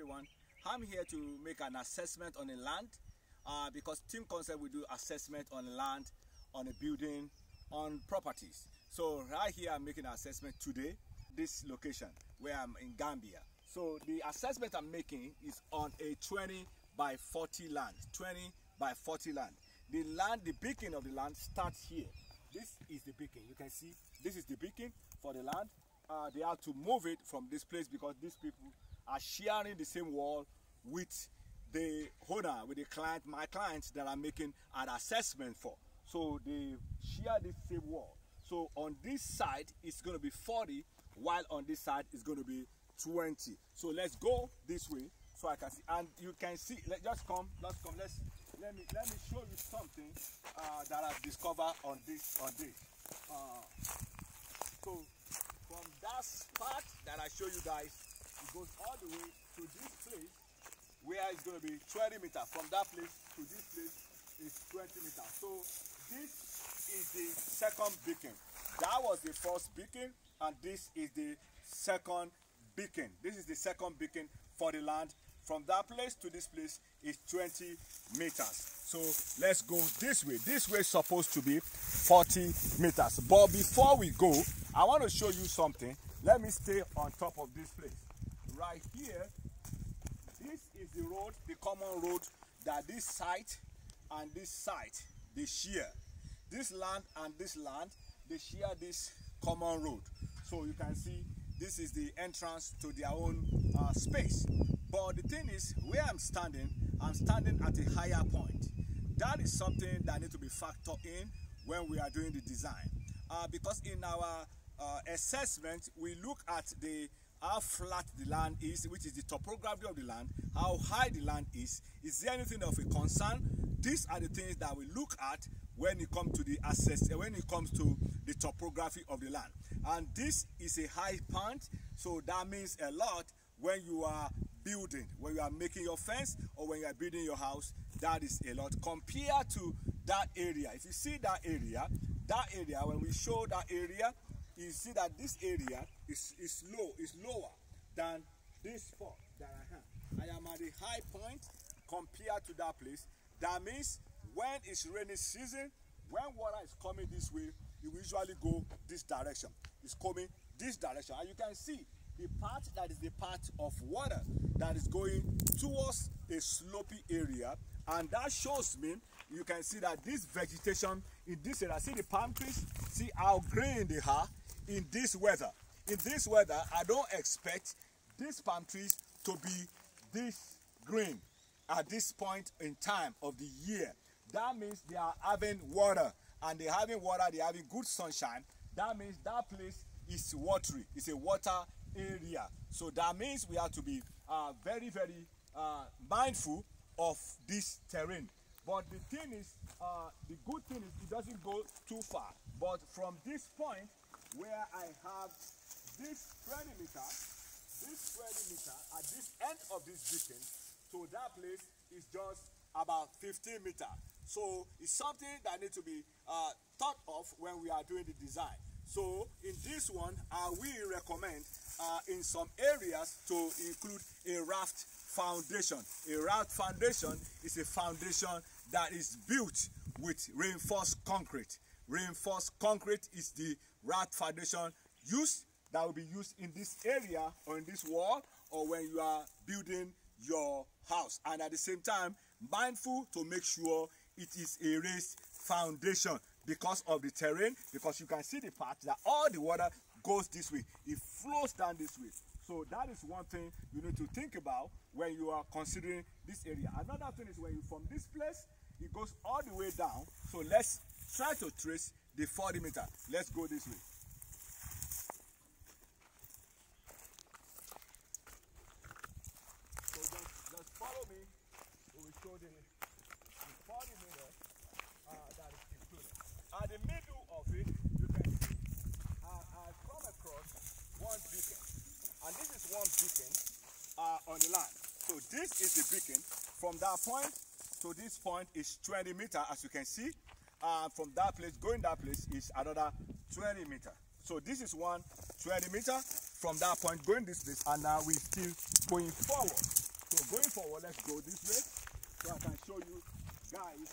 everyone. I'm here to make an assessment on a land uh, because Team Concept will do assessment on land, on a building, on properties. So right here I'm making an assessment today, this location where I'm in Gambia. So the assessment I'm making is on a 20 by 40 land, 20 by 40 land. The land, the beacon of the land starts here. This is the beacon. You can see this is the beacon for the land. Uh, they have to move it from this place because these people are sharing the same wall with the owner, with the client, my clients that I'm making an assessment for. So they share the same wall. So on this side, it's going to be 40, while on this side, it's going to be 20. So let's go this way so I can see. And you can see, let just come, let's come, let's, let me, let me show you something uh, that I've discovered on this, on this. Uh, so from that part that I show you guys, goes all the way to this place where it's going to be 20 meters. From that place to this place is 20 meters. So this is the second beacon. That was the first beacon and this is the second beacon. This is the second beacon for the land. From that place to this place is 20 meters. So let's go this way. This way is supposed to be 40 meters. But before we go, I want to show you something. Let me stay on top of this place. Right here, this is the road, the common road that this site and this site, they share. This land and this land, they share this common road. So you can see this is the entrance to their own uh, space. But the thing is, where I'm standing, I'm standing at a higher point. That is something that needs to be factored in when we are doing the design. Uh, because in our uh, assessment, we look at the how flat the land is, which is the topography of the land, how high the land is, is there anything of a concern? These are the things that we look at when it comes to the assess, when it comes to the topography of the land. And this is a high point, so that means a lot when you are building, when you are making your fence or when you are building your house, that is a lot compared to that area. If you see that area, that area, when we show that area, you see that this area is, is low, is lower than this spot that I have. I am at a high point compared to that place. That means when it's rainy season, when water is coming this way, it will usually go this direction. It's coming this direction. And you can see the part that is the part of water that is going towards a slopy area. And that shows me, you can see that this vegetation in this area, see the palm trees, see how green they are in this weather. In this weather, I don't expect these palm trees to be this green at this point in time of the year. That means they are having water and they're having water, they're having good sunshine. That means that place is watery. It's a water area. So that means we have to be uh, very, very uh, mindful of this terrain. But the thing is, uh, the good thing is it doesn't go too far. But from this point where I have this 20 meter, this 20 meter at this end of this beacon to that place is just about 15 meter. So it's something that needs to be uh, thought of when we are doing the design. So in this one, uh, we recommend uh, in some areas to include a raft foundation. A raft foundation is a foundation that is built with reinforced concrete. Reinforced concrete is the raft foundation used that will be used in this area or in this wall or when you are building your house. And at the same time, mindful to make sure it is a raised foundation because of the terrain, because you can see the part that all the water goes this way. It flows down this way. So that is one thing you need to think about when you are considering this area. Another thing is when you from this place, it goes all the way down. So let's try to trace the 40 meter. Let's go this way. So just, just follow me. We will show the, the 40 meter uh, that is included. At the middle of it, you can see uh, I come across one beacon. And this is one beacon uh, on the land. So this is the beacon. From that point to this point is 20 meter, as you can see. Uh, from that place, going that place is another 20 meter. So this is one 20 meter from that point going this place, and now we're still going forward. So going forward, let's go this way so I can show you guys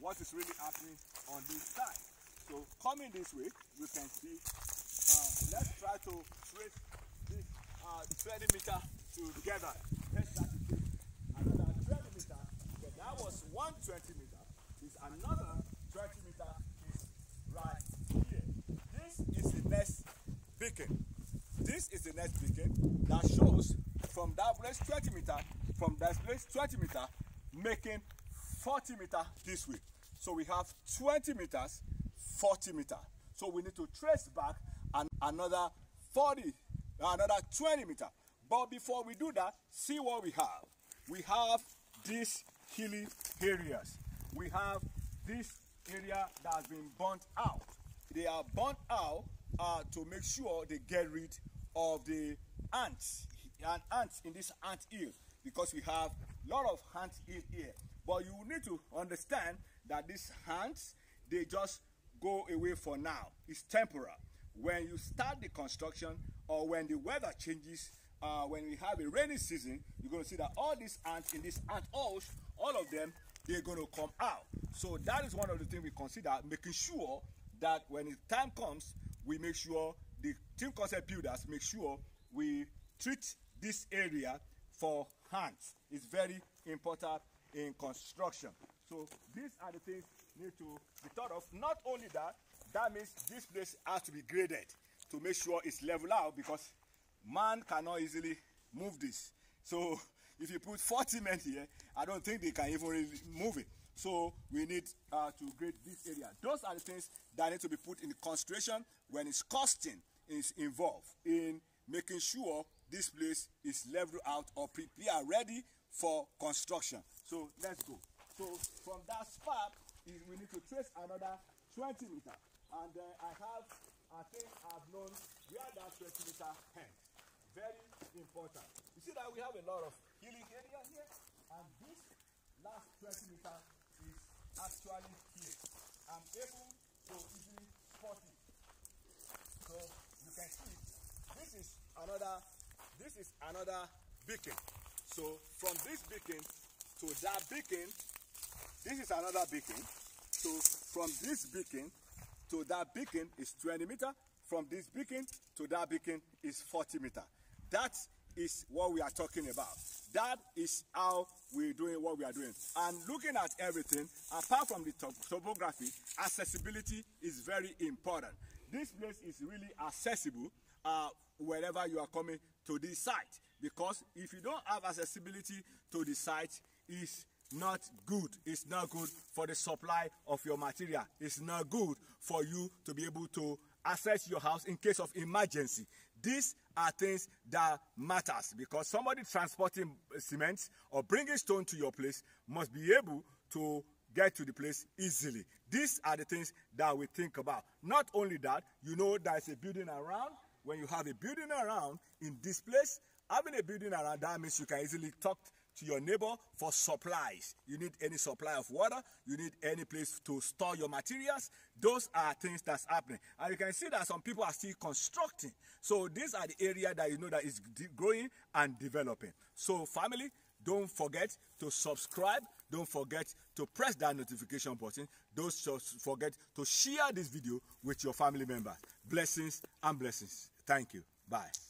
what is really happening on this side. So coming this way, you can see, uh, let's try to trace this uh, 20 meter together. Let's try to another 20 meter. So that was one 20 meter. Is another 20 meter is right here. This is the next beacon. This is the next beacon that shows from that place 20 meter, from that place 20 meter, making 40 meter this way. So we have 20 meters, 40 meter. So we need to trace back an, another 40, another 20 meter. But before we do that, see what we have. We have these hilly areas. We have this area that has been burnt out. They are burnt out uh, to make sure they get rid of the ants and ants in this ant hill because we have a lot of ant hill here. But you need to understand that these ants, they just go away for now. It's temporal. When you start the construction or when the weather changes, uh, when we have a rainy season, you're going to see that all these ants in this ant house, all of them, they're going to come out. So that is one of the things we consider, making sure that when the time comes, we make sure the team concept builders make sure we treat this area for ants. It's very important in construction. So these are the things need to be thought of. Not only that, that means this place has to be graded to make sure it's level out because man cannot easily move this. So if you put 40 men here, I don't think they can even move it. So we need uh, to grade this area. Those are the things that need to be put in consideration when it's costing is involved in making sure this place is leveled out or prepared ready for construction. So let's go. So from that spot, we need to trace another 20 meter. And uh, I have, I think I've known where that 20 meter ends. Very important. You see that we have a lot of healing area here. And this last 20 meter is actually here. I'm able to easily spot it. So you can see this is another this is another beacon. So from this beacon to that beacon, this is another beacon. So from this beacon to that beacon is 20 meter. From this beacon to that beacon is 40 meter. That is what we are talking about. That is how we're doing what we are doing. And looking at everything, apart from the top topography, accessibility is very important. This place is really accessible uh, wherever you are coming to this site. Because if you don't have accessibility to the site, it's not good. It's not good for the supply of your material. It's not good for you to be able to access your house in case of emergency. These are things that matters because somebody transporting cement or bringing stone to your place must be able to get to the place easily. These are the things that we think about. Not only that, you know there's a building around. When you have a building around in this place, having a building around, that means you can easily talk to your neighbor for supplies. You need any supply of water, you need any place to store your materials. Those are things that's happening. And you can see that some people are still constructing. So these are the area that you know that is growing and developing. So family, don't forget to subscribe. Don't forget to press that notification button. Don't forget to share this video with your family members. Blessings and blessings. Thank you. Bye.